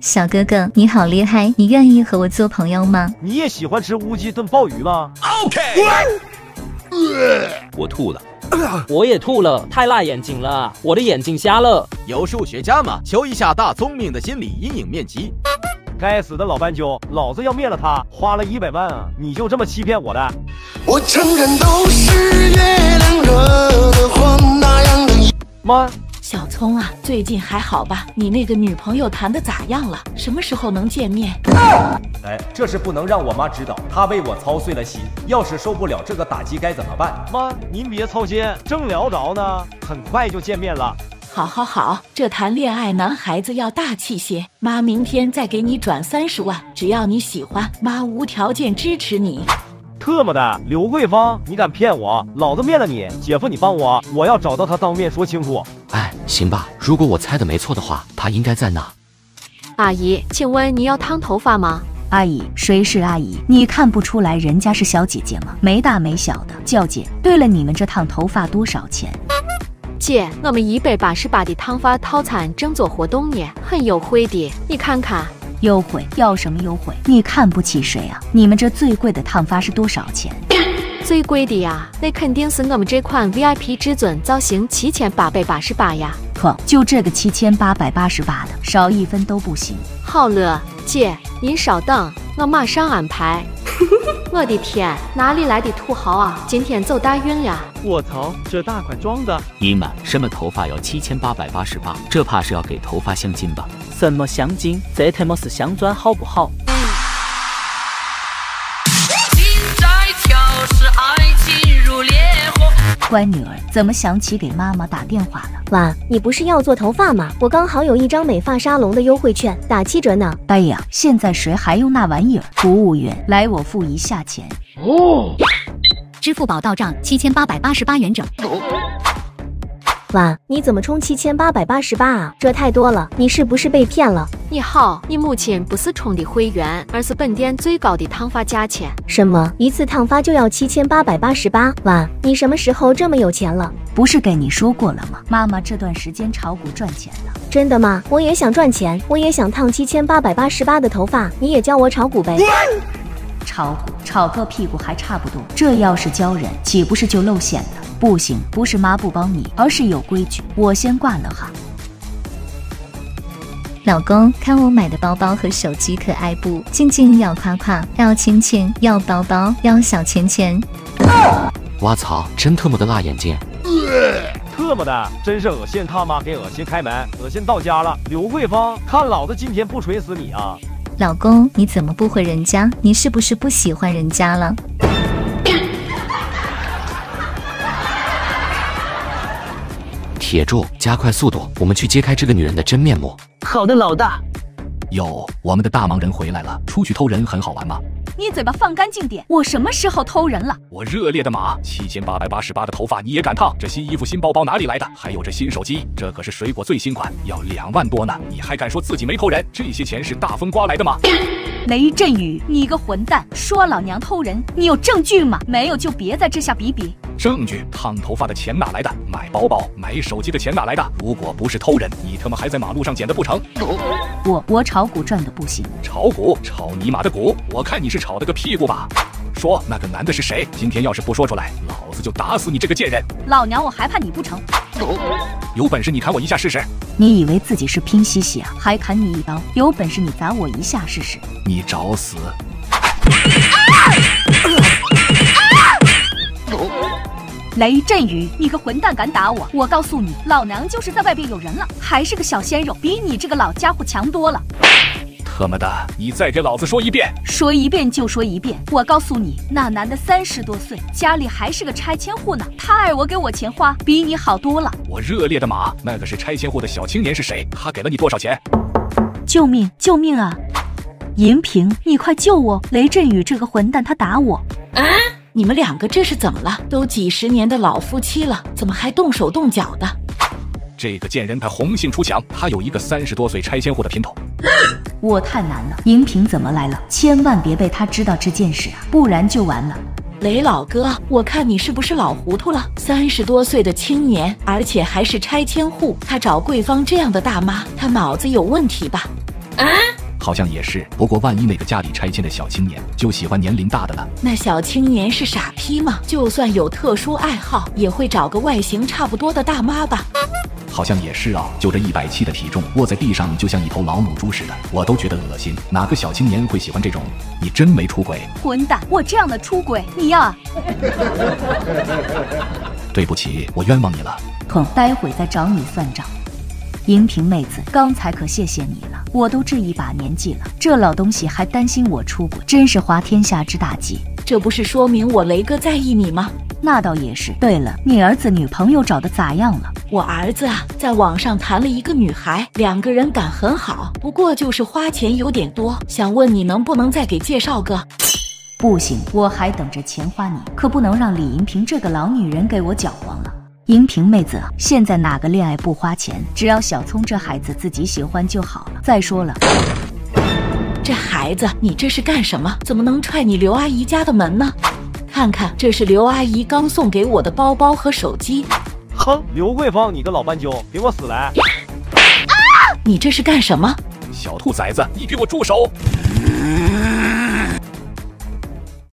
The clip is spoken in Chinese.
小哥哥，你好厉害，你愿意和我做朋友吗？你也喜欢吃乌鸡炖鲍鱼吗？OK。我吐了，我也吐了，太辣眼睛了，我的眼睛瞎了。有数学家吗？求一下大聪明的心理阴影面积。该死的老斑鸠，老子要灭了他，花了一百万啊！你就这么欺骗我的？我承认都是月亮惹的祸，那样的妈。小聪啊，最近还好吧？你那个女朋友谈的咋样了？什么时候能见面？哎，这事不能让我妈知道，她为我操碎了心。要是受不了这个打击该怎么办？妈，您别操心，正聊着呢，很快就见面了。好，好，好，这谈恋爱男孩子要大气些。妈明天再给你转三十万，只要你喜欢，妈无条件支持你。特么的，刘桂芳，你敢骗我，老子灭了你！姐夫，你帮我，我要找到他当面说清楚。哎，行吧，如果我猜的没错的话，他应该在那。阿姨，请问你要烫头发吗？阿姨，谁是阿姨？你看不出来人家是小姐姐吗？没大没小的叫姐。对了，你们这烫头发多少钱？姐，我们一百八十八的烫发套餐正做活动呢，很优惠的，你看看。优惠要什么优惠？你看不起谁啊？你们这最贵的烫发是多少钱？最贵的呀，那肯定是我们这款 VIP 至尊造型，七千八百八十八呀。就这个七千八百八十八的，少一分都不行。好了，姐，您稍等，我马上安排。我的天，哪里来的土豪啊？今天走大运了！我操，这大款装的！姨妈，什么头发要七千八百八十八？这怕是要给头发镶金吧？什么镶金？这他妈是镶钻，好不好？乖女儿，怎么想起给妈妈打电话了？哇，你不是要做头发吗？我刚好有一张美发沙龙的优惠券，打七折呢。哎呀，现在谁还用那玩意儿？服务员，来，我付一下钱。哦，支付宝到账七千八百八十八元整。哇，你怎么充七千八百八十八啊？这太多了，你是不是被骗了？你好，你母亲不是充的会员，而是本店最高的烫发价钱。什么？一次烫发就要七千八百八十八？哇，你什么时候这么有钱了？不是跟你说过了吗？妈妈这段时间炒股赚钱了。真的吗？我也想赚钱，我也想烫七千八百八十八的头发，你也教我炒股呗。炒股炒个屁股还差不多，这要是教人，岂不是就露馅了？不行，不是妈不帮你，而是有规矩。我先挂了哈。老公，看我买的包包和手机可爱不？静静要夸夸，要亲亲，要包包，要小钱钱。我操，真特么的辣眼睛！特么的，真是恶心他妈给恶心开门，恶心到家了。刘桂芳，看老子今天不锤死你啊！老公，你怎么不回人家？你是不是不喜欢人家了？铁柱，加快速度，我们去揭开这个女人的真面目。好的，老大。哟，我们的大忙人回来了。出去偷人很好玩吗？你嘴巴放干净点！我什么时候偷人了？我热烈的马，七千八百八十八的头发你也敢烫？这新衣服、新包包哪里来的？还有这新手机，这可是水果最新款，要两万多呢！你还敢说自己没偷人？这些钱是大风刮来的吗？雷震宇，你个混蛋，说老娘偷人，你有证据吗？没有就别在这下比比。证据？烫头发的钱哪来的？买包包、买手机的钱哪来的？如果不是偷人，你他妈还在马路上捡的不成？我我炒股赚的不行。炒股？炒你妈的股！我看你是炒的个屁股吧。说那个男的是谁？今天要是不说出来，老子就打死你这个贱人！老娘我还怕你不成？有本事你砍我一下试试！你以为自己是拼夕夕啊？还砍你一刀？有本事你砸我一下试试！你找死！雷震宇，你个混蛋，敢打我！我告诉你，老娘就是在外边有人了，还是个小鲜肉，比你这个老家伙强多了。特么的，你再给老子说一遍！说一遍就说一遍。我告诉你，那男的三十多岁，家里还是个拆迁户呢。他爱我，给我钱花，比你好多了。我热烈的马，那个是拆迁户的小青年是谁？他给了你多少钱？救命！救命啊！银萍，你快救我！雷震宇这个混蛋，他打我！啊！你们两个这是怎么了？都几十年的老夫妻了，怎么还动手动脚的？这个贱人他红杏出墙，他有一个三十多岁拆迁户的姘头。我太难了，银萍怎么来了？千万别被他知道这件事啊，不然就完了。雷老哥，我看你是不是老糊涂了？三十多岁的青年，而且还是拆迁户，他找桂芳这样的大妈，他脑子有问题吧？好像也是，不过万一那个家里拆迁的小青年就喜欢年龄大的呢？那小青年是傻批吗？就算有特殊爱好，也会找个外形差不多的大妈吧？好像也是啊，就这一百七的体重，卧在地上就像一头老母猪似的，我都觉得恶心。哪个小青年会喜欢这种？你真没出轨？混蛋！我这样的出轨，你呀？对不起，我冤枉你了。哼，待会再找你算账。荧屏妹子，刚才可谢谢你了，我都这一把年纪了，这老东西还担心我出轨，真是滑天下之大稽。这不是说明我雷哥在意你吗？那倒也是。对了，你儿子女朋友找的咋样了？我儿子啊，在网上谈了一个女孩，两个人感很好，不过就是花钱有点多，想问你能不能再给介绍个？不行，我还等着钱花你，可不能让李银萍这个老女人给我搅黄了。荧屏妹子，现在哪个恋爱不花钱？只要小聪这孩子自己喜欢就好了。再说了，这孩子，你这是干什么？怎么能踹你刘阿姨家的门呢？看看，这是刘阿姨刚送给我的包包和手机。哼，刘桂芳，你个老斑鸠，给我死来！啊！你这是干什么？小兔崽子，你给我住手！